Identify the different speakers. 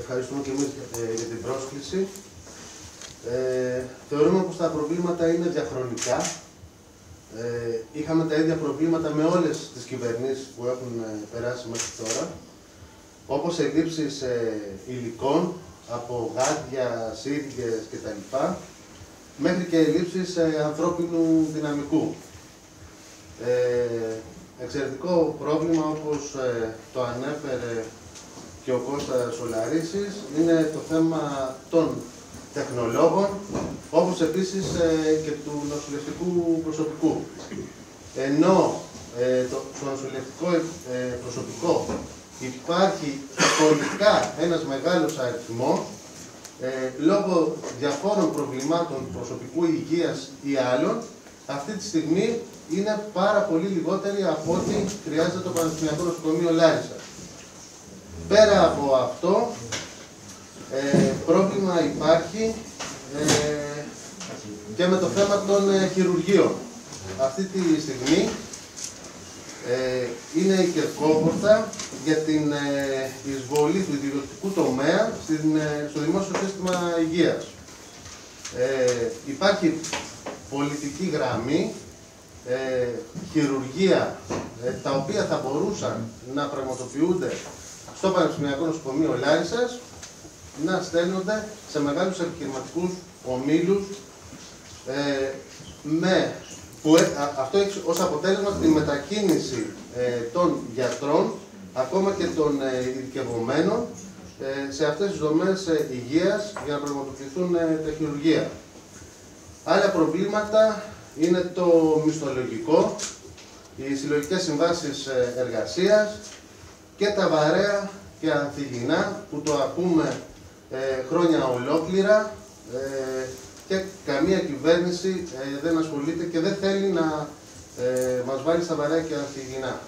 Speaker 1: Ευχαριστούμε και εμείς ε, για την πρόσκληση. Ε, θεωρούμε πως τα προβλήματα είναι διαχρονικά. Ε, είχαμε τα ίδια προβλήματα με όλες τις κυβερνήσεις που έχουν ε, περάσει μέχρι τώρα, όπως ελλείψεις ε, υλικών από γάντια, σύριγγες κτλ. μέχρι και ελλείψεις ε, ανθρώπινου δυναμικού. Ε, εξαιρετικό πρόβλημα όπως το ανέφερε και ο Κώστας Σολαρίσης είναι το θέμα των τεχνολόγων, όπως επίσης ε, και του νοσηλευτικού προσωπικού. Ενώ ε, το, στο νοσηλευτικό ε, προσωπικό υπάρχει πολιτικά ένας μεγάλος αριθμός, λόγω διαφόρων προβλημάτων προσωπικού υγείας ή άλλων, αυτή τη στιγμή είναι πάρα πολύ λιγότεροι από ό,τι χρειάζεται το Πανεπιστημιακό Νοσοκομείο Λάρισας. Πέρα από αυτό, ε, πρόβλημα υπάρχει ε, και με το θέμα των ε, χειρουργείων. Αυτή τη στιγμή ε, είναι η κερκόπορτα για την ε, εισβολή του ιδιωτικού τομέα στην, στο δημόσιο σύστημα υγείας. υπάρχει πολιτική γραμμή, χειρουργία, τα οποία θα μπορούσαν να πραγματοποιούνται στο Πανεπιστημιακό Νοσοκομείο Λάρισας να στέλνονται σε μεγάλους επιχειρηματικούς ομίλους ε, με, που ε, αυτό έχει ως αποτέλεσμα τη μετακίνηση ε, των γιατρών ακόμα και των ε, ειδικευομένων ε, σε αυτές τις δομές υγείας για να πραγματοποιηθούν τα χειρουργία. Άλλα προβλήματα είναι το μισθολογικό, οι συλλογικές συμβάσεις εργασίας, και τα βαρέα και ανθυγινά που το ακούμε ε, χρόνια ολόκληρα ε, και καμία κυβέρνηση ε, δεν ασχολείται και δεν θέλει να μας βάλει στα βαρέα και ανθυγινά.